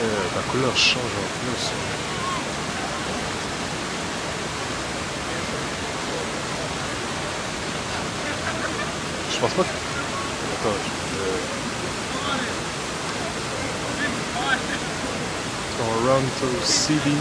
que la couleur change en plus. Je pense pas que... Attends, je... Toronto City.